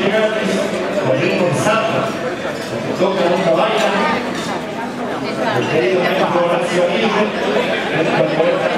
llegaste con ritmo de salsa, toca una baila, el querido maestro Horacio poeta